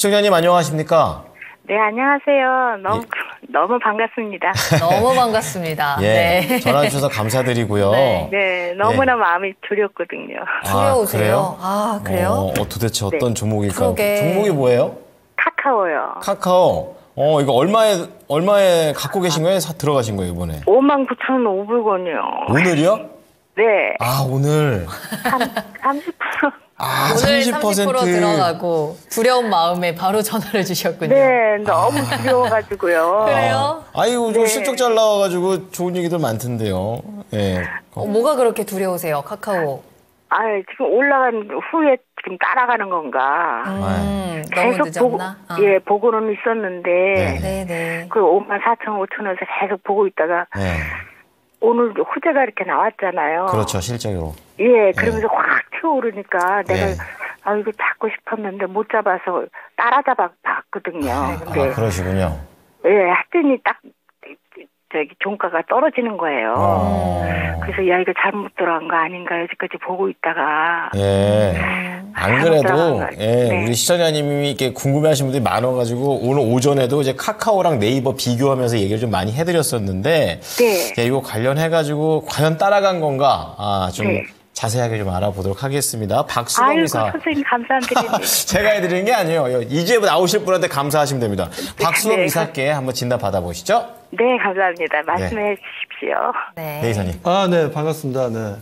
시청자님 안녕하십니까? 네, 안녕하세요. 너무, 너무 반갑습니다. 너무 반갑습니다. 예, 네. 전화 주셔서 감사드리고요. 네. 네, 너무나 마음이 두렵거든요. 두려우세요? 그래요? 아, 그래요? 어, 어, 도대체 어떤 종목일까? 그러게. 종목이 뭐예요? 카카오요. 카카오. 어, 이거 얼마에 얼마에 갖고 계신 거예요? 사 들어가신 거예요, 이번에? 59,500원이요. 오늘이요? 네, 아, 오늘. 30%. 아, 오늘 30%, 30% 들어가고 두려운 마음에 바로 전화를 주셨군요. 네, 너무 두려워가지고요. 그래요? 아이고, 저 네. 실적 잘 나와가지고 좋은 얘기들 많던데요. 예. 어, 뭐가 그렇게 두려우세요, 카카오? 아, 지금 올라간 후에 지금 따라가는 건가. 음, 너무 계속 보고, 늦었나? 아. 예, 보고는 있었는데, 네. 네, 네. 그 54,5천 원에서 계속 보고 있다가, 네. 오늘 후제가 이렇게 나왔잖아요. 그렇죠, 실적으로. 예, 그러면서 확 튀어오르니까 내가 네. 아 이거 잡고 싶었는데 못 잡아서 따라잡아 봤거든요. 아, 근데 그러시군요. 예, 했더니 딱 저기 종가가 떨어지는 거예요. 어. 그래서 야 이거 잘못 들어간 거 아닌가 여지까지 보고 있다가 예. 안 그래도 예, 네. 우리 시청자님이 이렇게 궁금해하시는 분들이 많아가지고 오늘 오전에도 이제 카카오랑 네이버 비교하면서 얘기를 좀 많이 해드렸었는데 네. 예, 이거 관련해가지고 과연 따라간 건가 아, 좀 네. 자세하게 좀 알아보도록 하겠습니다. 박수경 아이고 이사. 선생님 감사드립니다. 제가 해드리는 게 아니에요. 이제 나오실 분한테 감사하시면 됩니다. 박수경 네. 이사께 한번 진단 받아보시죠. 네 감사합니다. 말씀해 주십시오. 네. 네, 이사님. 아, 네, 반갑습니다. 네.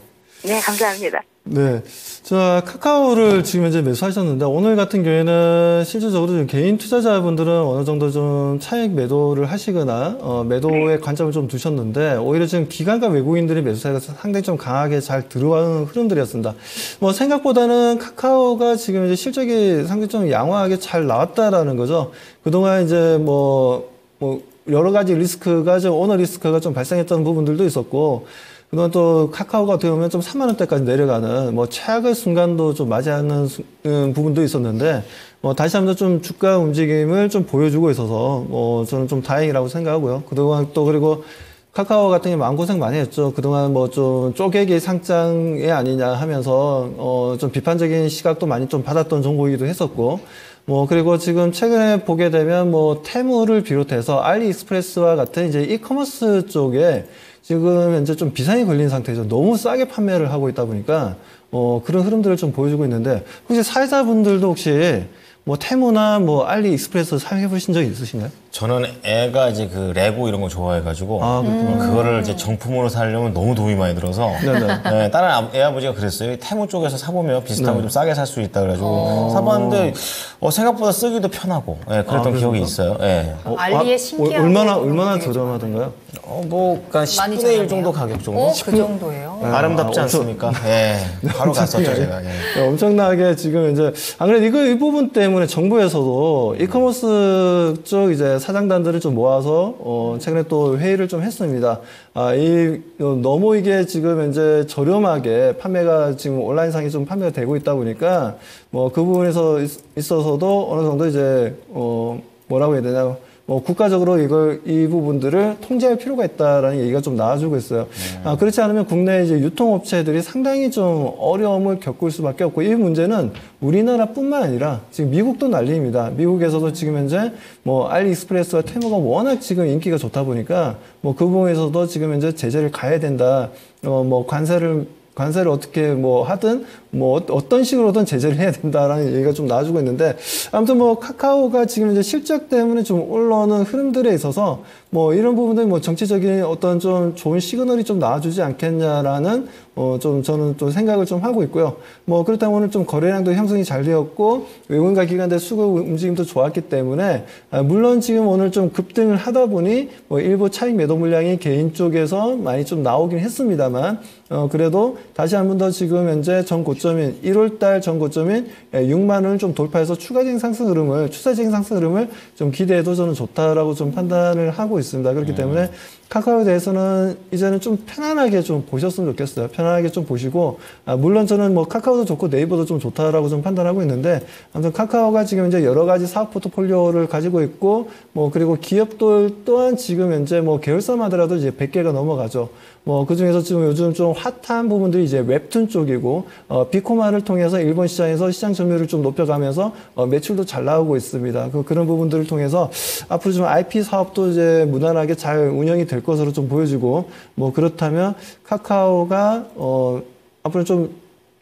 네 감사합니다. 네. 자, 카카오를 지금 현재 매수하셨는데, 오늘 같은 경우에는 실질적으로 좀 개인 투자자분들은 어느 정도 좀 차익 매도를 하시거나, 어, 매도에 관점을 좀 두셨는데, 오히려 지금 기관과 외국인들의 매수세가 상당히 좀 강하게 잘 들어가는 흐름들이었습니다. 뭐, 생각보다는 카카오가 지금 이제 실적이 상당히 좀 양호하게 잘 나왔다라는 거죠. 그동안 이제 뭐, 뭐, 여러 가지 리스크가 좀, 오너 리스크가 좀 발생했던 부분들도 있었고, 그동안 또 카카오가 어떻게 보면 좀 3만 원대까지 내려가는 뭐 최악의 순간도 좀 맞이하는 수- 음, 부분도 있었는데 뭐 다시 한번 좀 주가 움직임을 좀 보여주고 있어서 뭐 저는 좀 다행이라고 생각하고요. 그동안 또 그리고 카카오 같은 경우 마음고생 많이 했죠. 그동안 뭐 좀 쪼개기 상장이 아니냐 하면서 어 좀 비판적인 시각도 많이 좀 받았던 정보이기도 했었고 뭐 그리고 지금 최근에 보게 되면 뭐 테무를 비롯해서 알리익스프레스와 같은 이제 이커머스 쪽에 지금 현재 좀 비상이 걸린 상태죠. 너무 싸게 판매를 하고 있다 보니까 어 그런 흐름들을 좀 보여주고 있는데 혹시 사회자분들도 혹시 뭐 테무나 뭐 알리익스프레스 사용해 보신 적 있으신가요? 저는 애가 이제 그 레고 이런 거 좋아해가지고 아, 그렇구나. 그거를 이제 정품으로 사려면 너무 도움이 많이 들어서 네네. 네, 다른 아- 애 아버지가 그랬어요. 테무 쪽에서 사보면 비슷한 네. 거좀 싸게 살 수 있다 그래가지고 사봤는데 어, 생각보다 쓰기도 편하고 예, 그랬던 아, 기억이. 있어요. 예. 어, 알리의 아, 신기한 얼마나 거 얼마나 저렴하던가요? 어, 뭐, 그러니까 많이 10분의 1 저렴해요? 정도 가격 정도? 어, 그 정도예요? 아름답지 아, 않습니까? 예. 바로 갔었죠, 제가. 예. 네, 엄청나게 지금 이제 안 그래도 이거 이 부분 때문에 정부에서도 이커머스 쪽 이제 사장단들을 좀 모아서 어 최근에 또 회의를 좀 했습니다. 아이 어, 너무 이게 지금 현재 저렴하게 판매가 지금 온라인상에 좀 판매가 되고 있다 보니까 뭐 그 부분에서 있- 있어서도 어느 정도 이제 어 뭐라고 해야 되나 뭐 국가적으로 이걸 이 부분들을 통제할 필요가 있다라는 얘기가 좀 나와주고 있어요. 아, 그렇지 않으면 국내 이제 유통업체들이 상당히 좀 어려움을 겪을 수밖에 없고 이 문제는 우리나라뿐만 아니라 지금 미국도 난리입니다. 미국에서도 지금 현재 뭐 알리익스프레스와 테무가 워낙 지금 인기가 좋다 보니까 뭐 그 부분에서도 지금 현재 제재를 가야 된다. 어, 뭐 관세를 관세를 어떻게 뭐 하든 뭐 어- 어떤 식으로든 제재를 해야 된다라는 얘기가 좀 나와주고 있는데 아무튼 뭐 카카오가 지금 이제 실적 때문에 좀 올라오는 흐름들에 있어서 뭐 이런 부분들 뭐 정치적인 어떤 좀 좋은 시그널이 좀 나와주지 않겠냐라는 어 좀 저는 또 생각을 좀 하고 있고요. 뭐 그렇다면 오늘 좀 거래량도 형성이 잘 되었고 외국인과 기관들 수급 움직임도 좋았기 때문에 아, 물론 지금 오늘 좀 급등을 하다 보니 뭐 일부 차익 매도 물량이 개인 쪽에서 많이 좀 나오긴 했습니다만 어 그래도 다시 한 번 더 지금 현재 전 고점인 1월 달 전 고점인 6만 원을 좀 돌파해서 추가적인 상승 흐름을 추세적인 상승 흐름을 좀 기대해도 저는 좋다라고 좀 판단을 하고 있습니다. 그렇기 때문에 카카오에 대해서는 이제는 좀 편안하게 좀 보셨으면 좋겠어요. 편안하게 좀 보시고, 아, 물론 저는 뭐 카카오도 좋고 네이버도 좀 좋다라고 좀 판단하고 있는데, 아무튼 카카오가 지금 이제 여러 가지 사업 포트폴리오를 가지고 있고, 뭐 그리고 기업들 또한 지금 현재 뭐 계열사마다라도 이제 100개가 넘어가죠. 뭐 그중에서 지금 요즘 좀 핫한 부분들이 이제 웹툰 쪽이고, 어, 비코마를 통해서 일본 시장에서 시장 점유율을 좀 높여가면서 어, 매출도 잘 나오고 있습니다. 그, 그런 부분들을 통해서 앞으로 좀 IP 사업도 이제 무난하게 잘 운영이 될 것으로 좀 보여지고, 뭐 그렇다면 카카오가 어, 앞으로 좀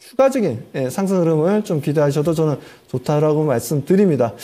추가적인 예, 상승 흐름을 좀 기대하셔도 저는 좋다라고 말씀드립니다.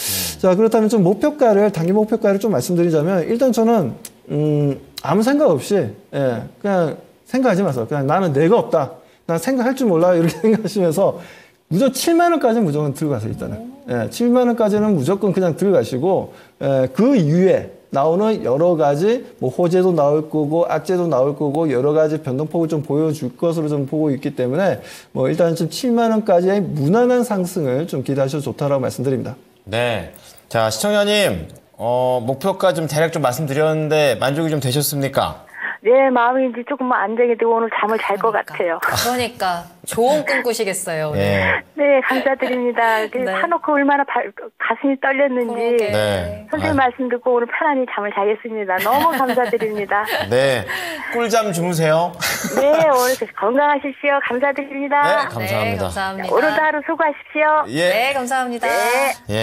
자 그렇다면 좀 목표가를 단기 목표가를 좀 말씀드리자면 일단 저는 음, 아무 생각 없이 예, 그냥 생각하지 마세요. 그냥 나는 내가 없다. 난 생각할 줄 몰라 이렇게 생각하시면서 무조건 7만 원까지는 무조건 들고 가세요 일단은. 예, 7만 원까지는 무조건 그냥 들어가시고 예, 그 이후에 나오는 여러 가지 뭐 호재도 나올 거고 악재도 나올 거고 여러 가지 변동폭을 좀 보여줄 것으로 좀 보고 있기 때문에 뭐 일단 좀 7만 원까지의 무난한 상승을 좀 기대하셔도 좋다라고 말씀드립니다. 네. 자, 시청자님, 어, 목표가 좀 대략 좀 말씀드렸는데 만족이 좀 되셨습니까? 내 마음이 이제 조금 안정이 되고 오늘 잠을 잘 것 같아요. 그러니까 좋은 꿈 꾸시겠어요. 예. 네, 감사드립니다. 그 네. 사놓고 얼마나 발- 가슴이 떨렸는지. 네. 선생님 아, 말씀 듣고 오늘 편안히 잠을 자겠습니다. 너무 감사드립니다. 네. 꿀잠 주무세요. 네, 오늘 건강하십시오. 감사드립니다. 네, 감사합니다. 네, 감사합니다. 오늘도 하루 수고하십시오. 예. 네, 감사합니다. 네. 예.